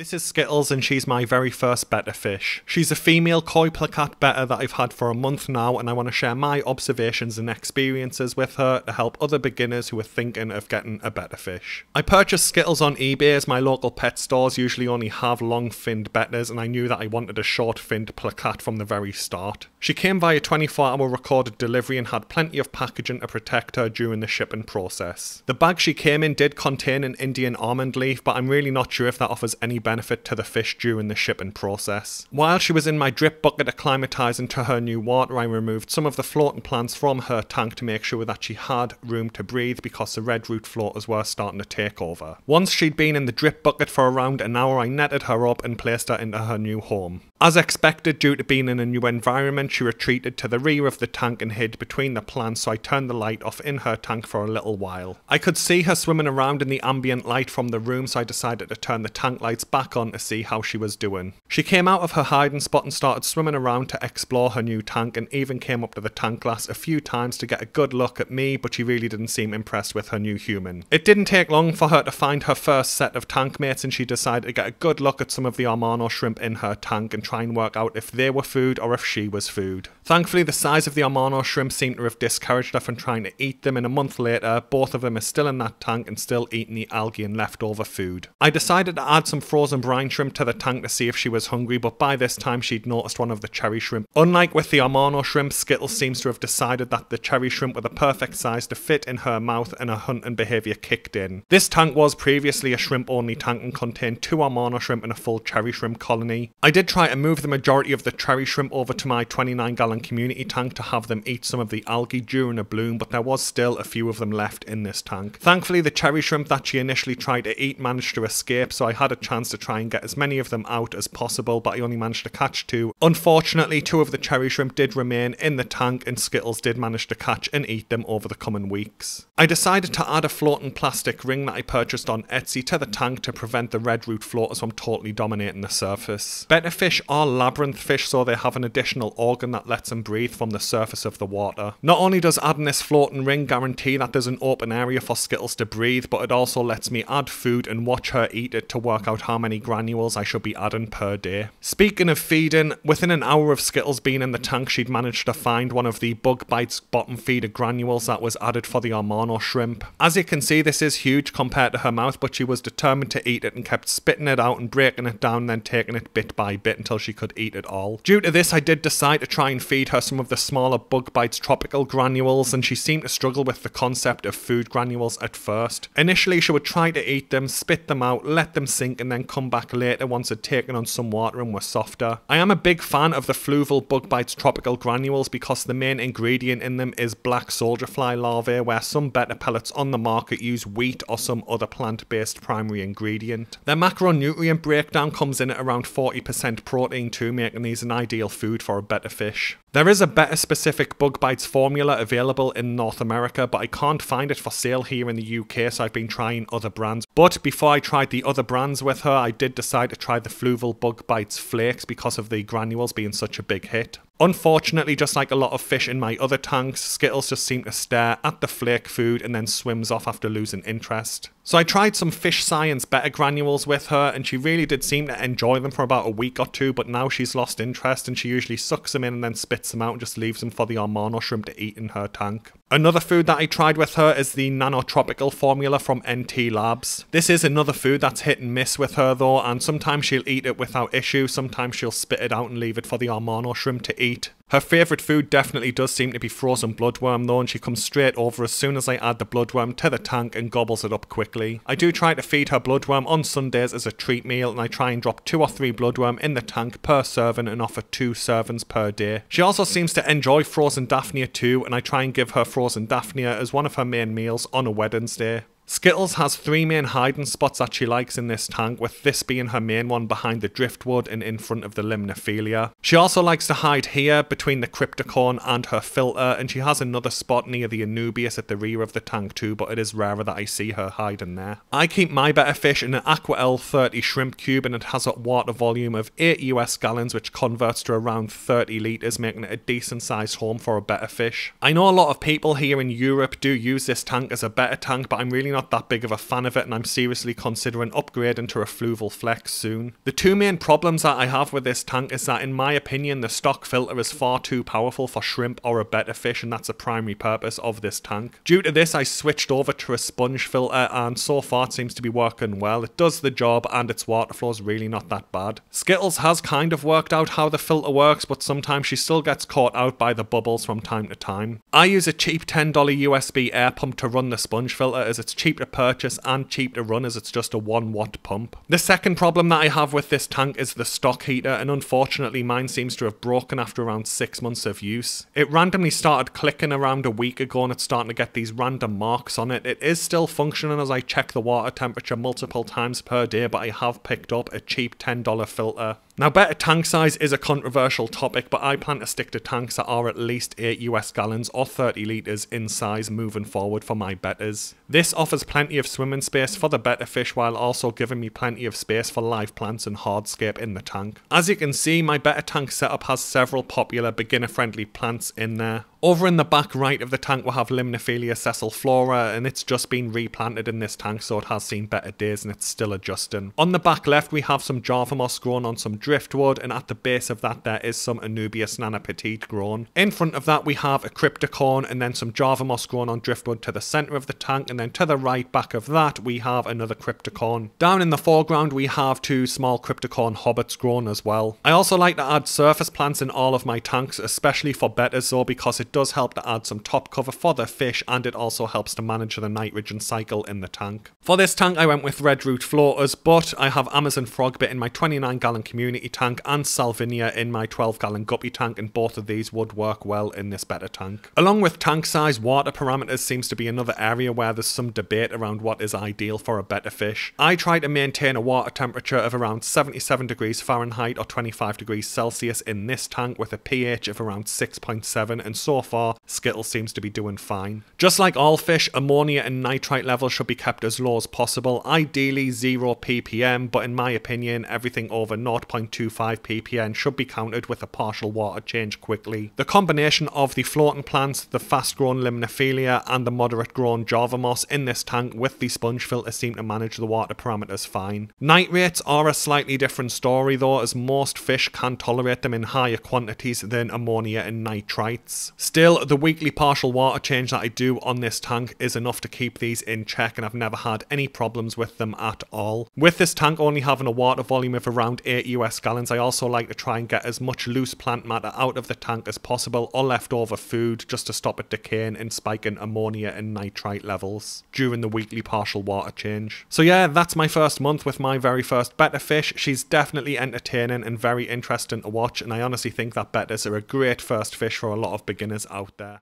This is Skittles and she's my very first betta fish. She's a female koi plakat betta that I've had for a month now and I want to share my observations and experiences with her to help other beginners who are thinking of getting a betta fish. I purchased Skittles on eBay as my local pet stores usually only have long finned bettas and I knew that I wanted a short finned plakat from the very start. She came via 24 hour recorded delivery and had plenty of packaging to protect her during the shipping process. The bag she came in did contain an Indian almond leaf but I'm really not sure if that offers any to the fish during the shipping process. While she was in my drip bucket acclimatising to her new water, I removed some of the floating plants from her tank to make sure that she had room to breathe because the red root floaters were starting to take over. Once she'd been in the drip bucket for around an hour, I netted her up and placed her into her new home. As expected, due to being in a new environment, she retreated to the rear of the tank and hid between the plants, so I turned the light off in her tank for a little while. I could see her swimming around in the ambient light from the room, so I decided to turn the tank lights back on to see how she was doing. She came out of her hiding spot and started swimming around to explore her new tank and even came up to the tank glass a few times to get a good look at me, but she really didn't seem impressed with her new human. It didn't take long for her to find her first set of tank mates and she decided to get a good look at some of the Amano shrimp in her tank and try and work out if they were food or if she was food. Thankfully, the size of the Amano shrimp seemed to have discouraged her from trying to eat them, and a month later, both of them are still in that tank and still eating the algae and leftover food. I decided to add some frozen brine shrimp to the tank to see if she was hungry, but by this time she'd noticed one of the cherry shrimp. Unlike with the Amano shrimp, Skittles seems to have decided that the cherry shrimp were the perfect size to fit in her mouth and her hunting behaviour kicked in. This tank was previously a shrimp only tank and contained two Amano shrimp and a full cherry shrimp colony. I did try to move the majority of the cherry shrimp over to my 29 gallon community tank to have them eat some of the algae during a bloom, but there was still a few of them left in this tank. Thankfully, the cherry shrimp that she initially tried to eat managed to escape, so I had a chance to try and get as many of them out as possible, but I only managed to catch two. Unfortunately, two of the cherry shrimp did remain in the tank, and Skittles did manage to catch and eat them over the coming weeks. I decided to add a floating plastic ring that I purchased on Etsy to the tank to prevent the red root floaters from totally dominating the surface. Betta fish are labyrinth fish, so they have an additional organ that lets them breathe from the surface of the water. Not only does adding this floating ring guarantee that there's an open area for Skittles to breathe, but it also lets me add food and watch her eat it to work out how many granules I should be adding per day. Speaking of feeding, within an hour of Skittles being in the tank, she'd managed to find one of the Bug Bites bottom feeder granules that was added for the Amano shrimp. As you can see, this is huge compared to her mouth, but she was determined to eat it and kept spitting it out and breaking it down, then taking it bit by bit until she could eat it all. Due to this, I did decide to try and feed her some of the smaller Bug Bites tropical granules, and she seemed to struggle with the concept of food granules at first. Initially, she would try to eat them, spit them out, let them sink, and then come back later once it taken on some water and were softer. I am a big fan of the Fluval Bug Bites tropical granules because the main ingredient in them is black soldier fly larvae, where some betta pellets on the market use wheat or some other plant based primary ingredient. Their macronutrient breakdown comes in at around 40% protein too, making these an ideal food for a betta fish. There is a betta specific Bug Bites formula available in North America, but I can't find it for sale here in the UK, so I've been trying other brands. But before I tried the other brands with her, I did decide to try the Fluval Bug Bites Flakes because of the granules being such a big hit. Unfortunately, just like a lot of fish in my other tanks, Skittles just seem to stare at the flake food and then swims off after losing interest. So I tried some fish science Betta granules with her and she really did seem to enjoy them for about a week or two, but now she's lost interest and she usually sucks them in and then spits them out and just leaves them for the Amano shrimp to eat in her tank. Another food that I tried with her is the nanotropical formula from NT Labs. This is another food that's hit and miss with her though, and sometimes she'll eat it without issue, sometimes she'll spit it out and leave it for the Amano shrimp to eat. Her favourite food definitely does seem to be frozen bloodworm though, and she comes straight over as soon as I add the bloodworm to the tank and gobbles it up quickly. I do try to feed her bloodworm on Sundays as a treat meal, and I try and drop two or three bloodworm in the tank per serving and offer two servings per day. She also seems to enjoy frozen daphnia too, and I try and give her frozen daphnia as one of her main meals on a Wednesday. Skittles has three main hiding spots that she likes in this tank, with this being her main one behind the driftwood and in front of the limnophilia. She also likes to hide here between the cryptocorn and her filter, and she has another spot near the Anubias at the rear of the tank too, but it is rarer that I see her hiding there. I keep my betta fish in an Aquael 30 shrimp cube and it has a water volume of 8 US gallons, which converts to around 30 litres, making it a decent sized home for a betta fish. I know a lot of people here in Europe do use this tank as a betta tank, but I'm really not not that big of a fan of it and I'm seriously considering upgrading to a Fluval Flex soon. The two main problems that I have with this tank is that in my opinion the stock filter is far too powerful for shrimp or a betta fish and that's a primary purpose of this tank. Due to this I switched over to a sponge filter and so far it seems to be working well. It does the job and its water flow is really not that bad. Skittles has kind of worked out how the filter works but sometimes she still gets caught out by the bubbles from time to time. I use a cheap $10 USB air pump to run the sponge filter as it's cheap to purchase and cheap to run as it's just a 1 watt pump. The second problem that I have with this tank is the stock heater and unfortunately mine seems to have broken after around 6 months of use. It randomly started clicking around a week ago and it's starting to get these random marks on it. It is still functioning as I check the water temperature multiple times per day but I have picked up a cheap $10 filter now, betta tank size is a controversial topic, but I plan to stick to tanks that are at least 8 US gallons or 30 litres in size moving forward for my bettas. This offers plenty of swimming space for the betta fish while also giving me plenty of space for live plants and hardscape in the tank. As you can see, my betta tank setup has several popular beginner friendly plants in there. Over in the back right of the tank we have Limnophilia sessiliflora and it's just been replanted in this tank so it has seen better days and it's still adjusting. On the back left we have some Java moss grown on some driftwood and at the base of that there is some Anubias nana petite grown. In front of that we have a cryptocorn and then some Java moss grown on driftwood to the centre of the tank and then to the right back of that we have another cryptocorn. Down in the foreground we have two small cryptocorn hobbits grown as well. I also like to add surface plants in all of my tanks especially for bettas though because it does help to add some top cover for the fish and it also helps to manage the nitrogen cycle in the tank. For this tank I went with red root floaters but I have Amazon frogbit in my 29 gallon community tank and Salvinia in my 12 gallon guppy tank and both of these would work well in this betta tank. Along with tank size, water parameters seems to be another area where there's some debate around what is ideal for a betta fish. I try to maintain a water temperature of around 77 degrees Fahrenheit or 25 degrees Celsius in this tank with a pH of around 6.7 and so far, Skittle seems to be doing fine. Just like all fish, ammonia and nitrite levels should be kept as low as possible, ideally 0 ppm, but in my opinion, everything over 0.25 ppm should be counted with a partial water change quickly. The combination of the floating plants, the fast grown limnophilia, and the moderate grown java moss in this tank with the sponge filter seem to manage the water parameters fine. Nitrates are a slightly different story though, as most fish can tolerate them in higher quantities than ammonia and nitrites. Still, the weekly partial water change that I do on this tank is enough to keep these in check and I've never had any problems with them at all. With this tank only having a water volume of around 8 US gallons, I also like to try and get as much loose plant matter out of the tank as possible or leftover food just to stop it decaying and spiking ammonia and nitrite levels during the weekly partial water change. So yeah, that's my first month with my very first betta fish. She's definitely entertaining and very interesting to watch and I honestly think that bettas are a great first fish for a lot of beginners out there.